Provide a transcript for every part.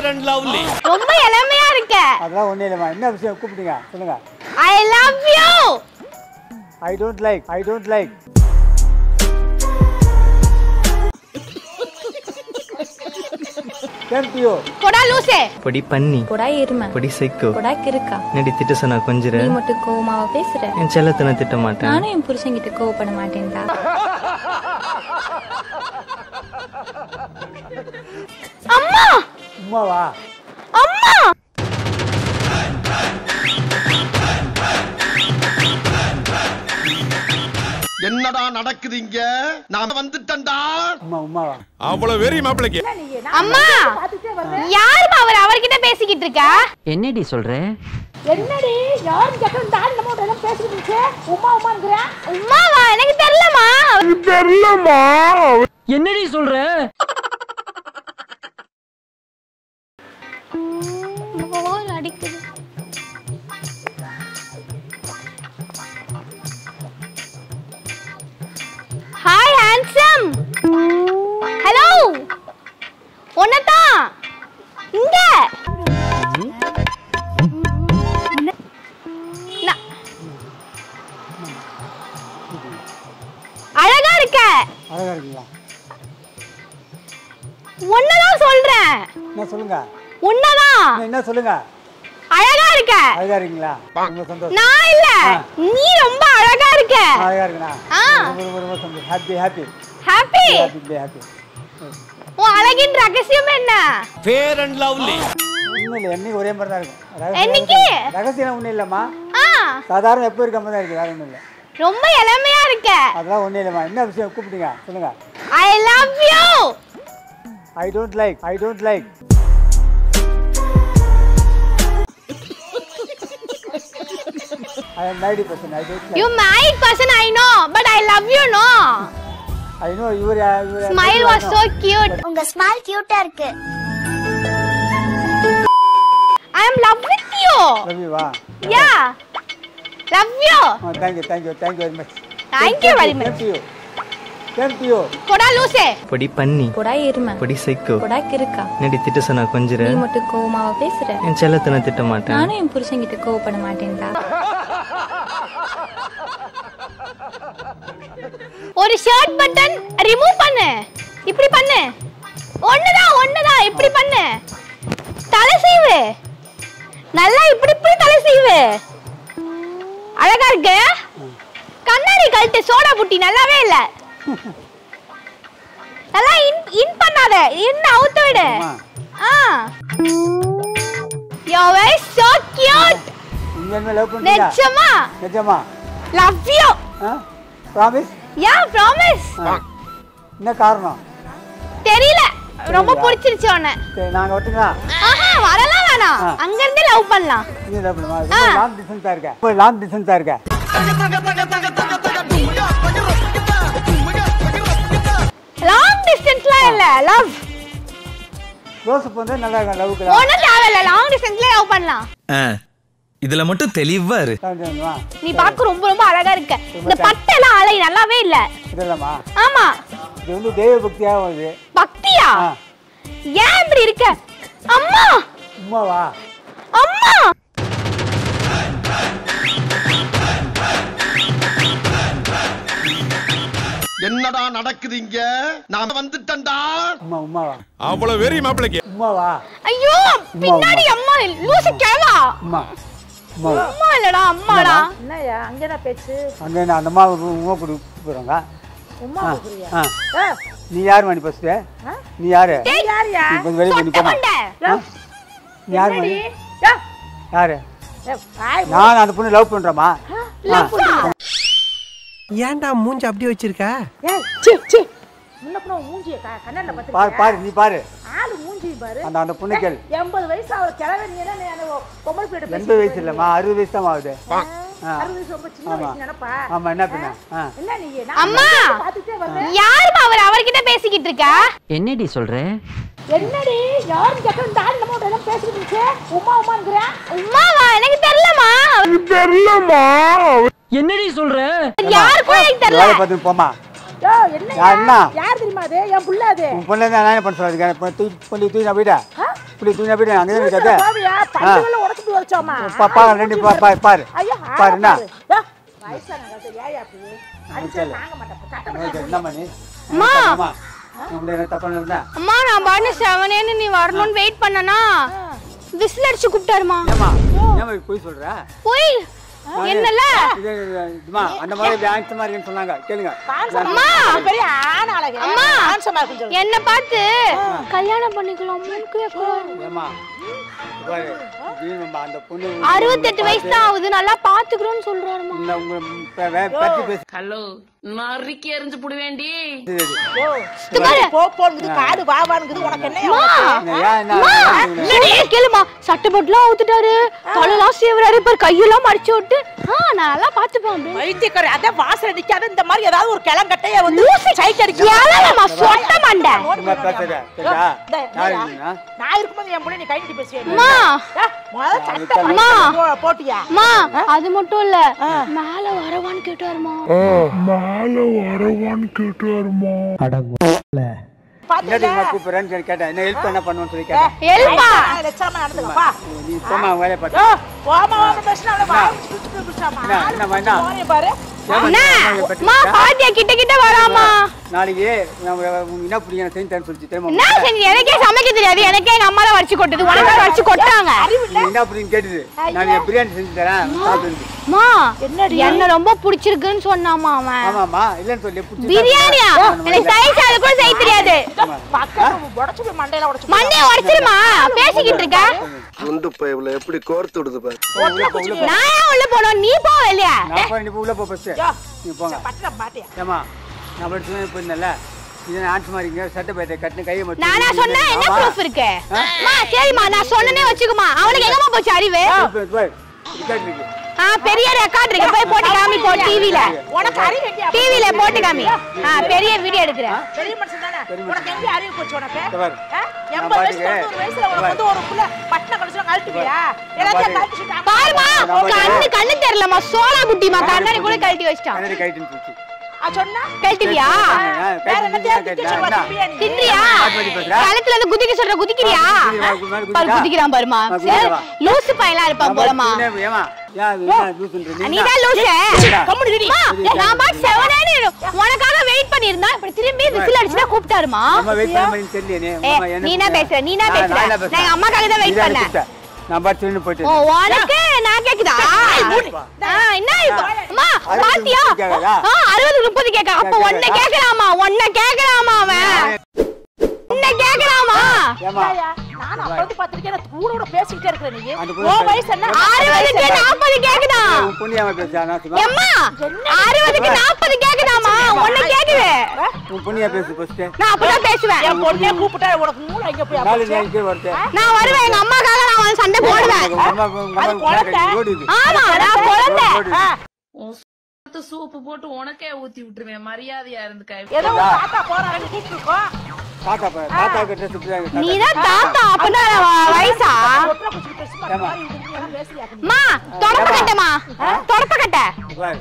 Fair and lovely ரொம்ப இளமையா இருக்க. அதெல்லாம் ஒன்றும் இல்லைம்மா. என்ன விஷயம்? கூப்பிட்டீங்க சொல்லுங்க. I love you I don't like I don't like கொடா லூசே. பொடி பண்ணி போடா எருமை. பொடி சைக்கோ. போடா கிறுக்கா. நடி திட்ட சொன்னா கொஞ்சிர. நீ மட்டும் கோவமாவா பேசுற? என் செல்லத்தை நான் திட்ட மாட்டேன். நானும் என் கோவப்பட மாட்டேன்டா. அம்மா! சும்மாவா அம்மா! என்னடா நடக்குது இங்க? நான் வந்துட்டேன்டா. உம்மா உம்மாவா? அவ்வளவு வெறி மாப்பிளைக்கு. அம்மா! யாருமா அவர் அவர்கிட்ட பேசிக்கிட்டு இருக்கா? என்னடி சொல்ற? என்னடி? யாரும் நம்ம எல்லாம் பேசிக்கிட்டு இருந்துச்சு உமா உமாங்கிறேன் அம்மாவா எனக்கு தெரியலமா என்னடி சொல்ற? அடிக்குது. ஹாய் ஹேண்ட்ஸம் ஹலோ ஒன்னதான் இங்க. அழகா இருக்க. அழகா இருக்கீங்களா? ஒன்னதான் சொல்றேன். என்ன சொல்லுங்க? உன்னதான். என்ன- சொல்லுங்க? இருக்க. அழகா இருக்கீங்களா? ரொம்ப சந்தோஷம். நான் இல்ல. நீ ரொம்ப அழகா இருக்க. அழகா இருக்குண்ணா ஆ. ரொம்ப ரொம்ப சந்தோஷம். ஹாப்பி ஹாப்பி ஹாப்பி ஹாப்பி உன் அழகின் ரகசியம் என்ன? ஃபேர் அண்ட் லவ்லி இல்லை என்னைக்கு ஒரே மாதிரி தான் இருக்கும். ரகசியம் என்னைக்கு? ரகசியம் ஒன்றும் இல்லைம்மா. ஆ. சாதாரண எப்போ இருக்க மாதிரி தான் இருக்குது வேற ஒன்றும் இல்லை. ரொம்ப இளமையா இருக்க. அதெல்லாம் ஒன்றும் இல்லைம்மா. என்ன விஷயம்? கூப்பிட்டீங்க. சொல்லுங்க. I love you I don't like I don't like I am married person. I don't like. Married person I know but I love you no I know you are. You are smile was so cute உங்க smile கியூட்டா இருக்கு I am love with you Love you, வா. Yeah love you Oh, thank you, thank you, thank you very much. Thank you very much. to you. To you. கொடா லூசே பொடி பண்ணி போடா எருமை பொடி சைக்கோ போடா கிறுக்கா நடி திட்ட சொன்னா கொஞ்சிர நீ மட்டும் கோவமாவா பேசுற என் செல்லத்தை நான் திட்ட மாட்டேன் நானும் என் புருஷன்கிட்ட கோவப்பட மாட்டேன்டா ஒரு ஷர்ட் பட்டன் ரிமூவ் பண்ணு. இப்படி பண்ணு. ஒண்ணுதான் ஒண்ணுதான் இப்படி பண்ணு. தலை சீவு. நல்லா இப்படி இப்படி தலை சீவு. அழகா இருக்கு? கண்ணாடி கழட்டு சோடா புட்டி நல்லாவே இல்ல. நல்லா இன் இன் பண்ணாத. இன் அவுத்து விடு. ஆ. You very so cute? நிஜமா? நிஜமா? லவ் யூ ஆ? ப்ராமிஸ் யா ப்ராமிஸ் என்ன காரணம்? தெரியல. ரொம்ப பிடிச்சிருச்சு உன்னை. சரி நாங்கள் ஒட்டுங்களா ஆஹா வரலாம் வேணாம். அங்க இருந்தே லவ் பண்ணலாம். நீ லவ் பண்ணுமா லாங் டிஸ்டன்ஸாக இருக்க. ரொம்ப லாங் டிஸ்டன்ஸாக இருக்க. லாங் டிஸ்டன்ஸ்லாம் இல்ல லவ் க்ளோஸ் வந்து நல்லா இருக்கும் லவ்க்கு ஒண்ணும் தேவையில்ல லாங் டிஸ்டன்ஸ்ல லவ் பண்ணலாம். இதுல மட்டும் தெளிவா இரு. நீ பார்க்க ரொம்ப ரொம்ப அழகா இருக்க. இந்த பட்டை எல்லாம் அலை நல்லாவே இல்ல. இதெல்லாமா ஆமா. இது வந்து தெய்வ பக்தியாக வருது பக்தியா ஏன் இப்படி இருக்க? அம்மா! உமாவா அம்மா! என்னடா நடக்குது இங்க? நான் வந்துட்டேன்டா. உமா உமாவா அவ்வளவு வெறி மாப்பிளைக்கு. உமாவா ஐயோ பின்னாடி அம்மா லூசு கேவா? உமா உமாவா அம்மா இல்லடா அம்மாடா என்னய்யா அங்கேனா பேச்சு? அங்கே நான் அந்த அம்மா உமா கொடு போகிறாங்க உமா ஆ நீ யார் மணி ஃபஸ்ட்டு நீ யாரு? டேய், யாரியா நீ கொஞ்சம் வெளியே பண்ணி. கொண்ட. நீ யார் மணி? யாரு? நான் அந்த பொண்ணு லவ் ஆ? ஏன்டா மூஞ்சி அப்படியே வச்சிருக்க? ஏய் சி சி. கண்ணாடில பாரு பார்த்து பாரு நீ பாரு. ஆளு மூஞ்சி பாரு. அந்த அந்த பொண்ணு கேளு. எண்பது வயசு அவர் கிழவை நீ என்ன பொம்பளை பிள்ளை எண்பது வயசு இல்லைம்மா அறுபது வயசு தான் ஆகுது. என்னடி சொல்ற? என்னடி? யாரும் இந்த ஆள் நம்ம உமா உமாவா எனக்கு தெரியலமா என்னடி சொல்ற? யாருக்கும் எனக்கு தெரியல. பார்த்து போமா என்ன யா, என்ன? யார் தெரியுமா அது? என் புள்ள அது. உன் பொண்ணு தான் நான் என்ன பண்ண சொல்லுறேன் இப்போ தூக்கி புள்ளி நான் போயிட்டா? புள்ளி தூக்கி நான் போயிட்டேன் அங்கே தான் டியூஷன் இருக்காது போவியா? பல்லுல உடச்சு வச்சோமா பா பாரு ரெண்டு பாரு பாரு. என்ன? பண்ணி அம்மா. நான் பாட்டு செவனேன்னு நீ வரணும்னு வெயிட் பண்ணனா? விசில் அடிச்சு கூப்பிட்டாருமா. போய் சொல்ற? போய் என்னல இது இதுமா அந்த மாதிரி இருக்குன்னு சொன்னாங்க. கேளுங்க. அம்மா! பெரிய அம்மா. சொல்லு என்ன பார்த்து கல்யாணம் பண்ணிக்கலாம் ஏமா அறுபத்தெட்டு வயசு தான் ஆகுது நல்லா பாத்துக்கிறோம்னு சொல்றாருமா பத்தி ஹலோ நறுக்கி எரிஞ்சு புடுவேண்டி. காடு வாவானுங்குது உனக்கு என்ன கேளுமா சட்டை போட்டுலாம் ஊத்துட்டாரு. தலையெல்லாம் சீவுறாரு இப்ப கையெல்லாம் மடிச்சு விட்டு ஆ நான் நல்லா பாத்துப்பேன். வைத்தியக்காரி அதான் வாசல் அடிக்காத இந்த மாதிரி ஏதாவது ஒரு கிளங்கட்டைய வந்து சைட் எவளம்மா, சொட்ட மண்டை. நான் இருக்கும்போது என் புள்ள நீ கை நீட்டி பேசுவேன் போட்டியா? அது மட்டும் இல்ல மேல வரவான்னு கேட்டாருமா. என்ன தெரியுமா கூப்பிடுறேன்னு சொல்லி கேட்டேன். என்ன ஹெல்ப் என்ன பண்ணுவேன்னு சொல்லி கேட்டேன். லட்சமா நடந்துக்கப்பா நீ போமா வேலையை போமா வாங்க என்ன, பாரு. அம்மா பாட்டியா கிட்ட கிட்ட வராமா நாளைக்கு என்ன எனக்கு செஞ்சு தரேன்னு சொல்லிச்சு தெரியுமா என்ன செஞ்சு? எனக்கே சமைக்க தெரியாது. எனக்கே எங்க அம்மா தான் கொட்டுது. உனக்கு வச்சு கொட்டாங்க என்ன பிடிக்கும் கேட்டுது. நான் என் பிரியாணி செஞ்சு தரேன். சாப்பிட்டு அம்மா என்ன ரொம்ப பிடிச்சிருக்குன்னு சொன்னாமா அவன். ஆமாம்மா இல்லைன்னு சொல்லி பிடிச்சி பிரியாணியா? எனக்கு அது கூட செய்ய தெரியாது. உடச்சு மண்டையில உடச்சு மண்டைய உடைச்சிருமா? பேசிக்கிட்டு இருக்க. குண்டு பைப்ல எப்படி கோர்த்து விடுது பாரு. நான் உள்ள போனோம்? நீ போ இல்லையா நான் போய் நீ உள்ள போ ஃபர்ஸ்ட் நீ போங்க. ஏமா நான் படிச்சு போயிருந்தேன்ல இது ஆன்ஸ் மாதிரிங்க சட்டை பேட்டை கட்டின கையை மட்டும் நானா சொன்னா என்ன ஆமா. ப்ரூஃப் இருக்கு? அம்மா சரிம்மா நான் சொன்னனே வச்சுக்குமா அவனுக்கு எங்கம்மா போச்சு அறிவு? இப்ப இது பாரு, record இருக்கு. ஆ பெரிய ரெக்கார்ட் இருக்கு. போய் போட்டு காமிக்கோ டிவில உனக்கு அறிவு எங்கேயா டிவில போட்டு காமி. ஆ பெரிய வீடியோ எடுக்கிறேன். பெரிய மனுஷன் தானே? உனக்கு எங்க அறிவு போச்சு உனக்கு? இந்த பாரு. ஆ? நான் எண்பது வயசு பாட்டுக்கு- தொண்ணூறு வயசுல உனக்கு வந்து ஒரு புள்ள பட்டின கழிச்சு கழட்டுவியா எல்லாத்தையும் கழட்டிட்டு பாருமா கண்ணு கண்ணு தெரியலமா சோளா குட்டிமா கண்ணாடி கூட கழட்டி வச்சிட்டான்? கழுத்துல இருந்து குதிக்க சொல்ற குதிக்கிறியா? குதிக்கிறான் பாருமா. லூசு பையலா இருப்பான் போலமா? நீதான் லூசு. நான் பாட்டு செவனேன்னு உனக்காக வெயிட் பண்ணியிருந்தா இப்படி திரும்பி விசில் அடிச்சுனா கூப்பிட்டாருமா? பேசுற? நான் பேசுற? நான் நான் பேசுறேன்? எங்க அம்மாக்காக தான் தானே பண்ணேன். நான் திரும்பி போயிட்டு உனக்கு? நான் கேக்குதா? என்ன இப்போ? அம்மா, பாத்தியா? முப்பது கேக்குதா? ஆ, அறுபது முப்பது கேக்க. அப்ப ஒன்ன கேக்குறாமா ஒன்ன கேக்குறாமா அவன்? உன்ன கேக்குறாமா ஏமா நான் நீ. வயசு என்ன? கேக்குதா? உன் ஏமா பேசுறா நான் கேக்குதாமா கேக்குது. உன் பேசு ஃபர்ஸ்ட் நான் அப்பதான் பேசுவேன். என் பொண்ணே கூப்பிட்டா உனக்கு மூளை எங்க போய் நாலு அப்போச்சு? நாளைக்கு வருது நான் வருவேன். எங்க அம்மாக்காக நான் வந்து சண்டை போடுவேன். ஆமா நான் குழந்தை. சூப்பு போட்டு உனக்கே ஊத்தி விட்டுருவேன். மரியாதையா இருந்துக்க ஏதோ தாத்தா போறாங்க கூப்பிட்டு இருக்கோம் தாத்தா தாத்தா கிட்ட சுத்துறாங்க நீதான் தாத்தா அப்பதான் வ- வயசா? நீ? அம்மா தொடப்ப கட்டமா தொடப்ப கட்ட. பாரு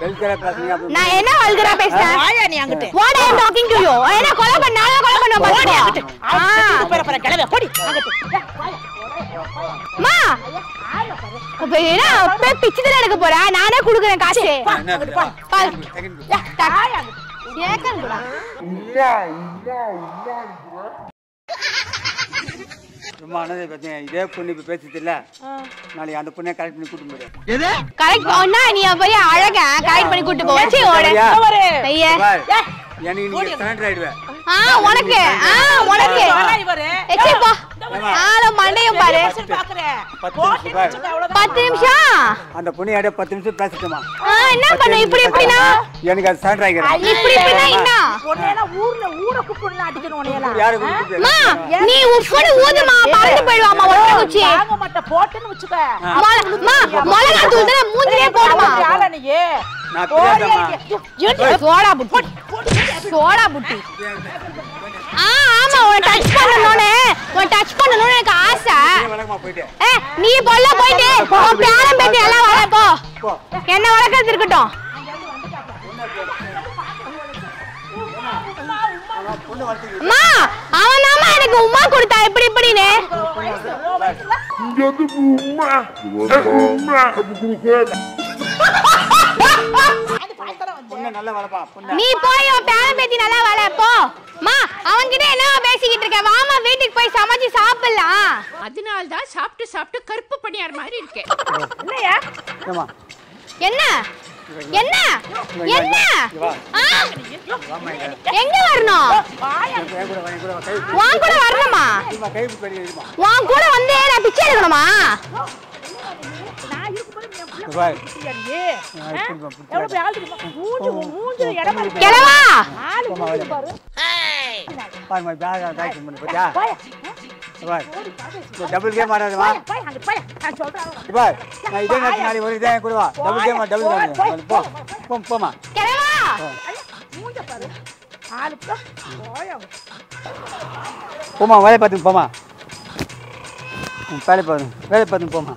வெல்கரா பேசுறீங்க அப்ப நான் என்ன வல்கரா பேசுறேன்? வாயா நீ அங்கிட்டு. What I am talking to you என்ன கொலை பண்ண நான் கொலை பண்ண அங்கிட்டு. போடி அங்கிட்டு. அப்ப என்ன அப்ப பிச்சு தான் எடுக்க போறா? நானே குடுக்குறேன் காசு. பத்தி இதே பொண்ணு இப்ப பேசிட்டு இல்ல. நாளைக்கு அந்த பொண்ணை கரெக்ட் பண்ணி கூட்டு போயிடு. கரெக்ட் பண்ணா நீ பெரிய அழக கரெக்ட் பண்ணி கூட்டு போ. வச்சு ஓடு? ஐயே எனக்கு நீங்க சரண்டர் ஆயிடுவேன் ஆ உனக்கு. ஆ உனக்கு. வாடா இவரு. எச்சி போ. ஆள மண்டையும் பாரு. பத்து நிமிஷம் அந்த பொண்ணு பத்து நிமிஷம் பேசிட்டோமா? என்ன பண்ணு? இப்படி இப்படினா எனக்கு அது சரண்டர் ஆகிக்கிறேன் இப்படி இப்படினா என்ன? உன்னையெல்லாம் ஊர்ல ஊரை கூப்பிட்டு அடிக்கணும் உன்னையெல்லாம். யாரு கூப்பிட்டு அம்மா நீ உப்புன்னு ஊதுமா? பறந்து போயிடுவாமா ஒட்ட குச்சி வாங்க மாட்டேன், போட்டுன்னு வச்சுக்க. அம்மா, மிளகா தூள் தானே மூஞ்சிலே போடுமா? நீ? நான். ஏண்டி? சோடா புட்டி. சோடா புட்டி. ஆ ஆமா உன்னை டச் பண்ணணும்னு. உன்னை டச் பண்ணணும்னு எனக்கு ஆசை. ஏ நீ பொல்ல போயிட்டு உன் பேரம் பேத்தி எல்லாம் வர போ. என்ன வளர்க்கறது இருக்கட்டும். அம்மா அவன் தாம்மா எனக்கு உமா கொடுத்தா. இப்படி இப்படின்னு. பொண்ணை நல்லா நீ போய் உன் பேர பேத்தி நல்லா வள போ. அம்மா அவன்கிட்ட என்ன பேசிக்கிட்டு இருக்க? வாமா வீட்டுக்கு போய் சமைச்சு சாப்பிடலாம். அதனால தான் சாப்பிட்டு சாப்பிட்டு கருப்பு பணியார் மாதிரி இருக்கேன். என்ன? என்ன? என்ன? எங்க வரணும்? என் கூட வரணுமா? பிடிமா, கை பிடி பண்ணி வைமா. உன் கூட வந்து நான் பிச்சை எடுக்கணுமா? டபுள் கேம் ஆடாதுமா போய், போய், அங்க போய். நான் இதே நேரத்துக்கு நாளைக்கு ஒரு இதே என் கூட வா. டபுள் கேம் டபுள் கேம் போ போ போமா. போமா வேலை பார்த்துக்கு போமா வேலை பாரு வேலை பார்த்துக்கு போமா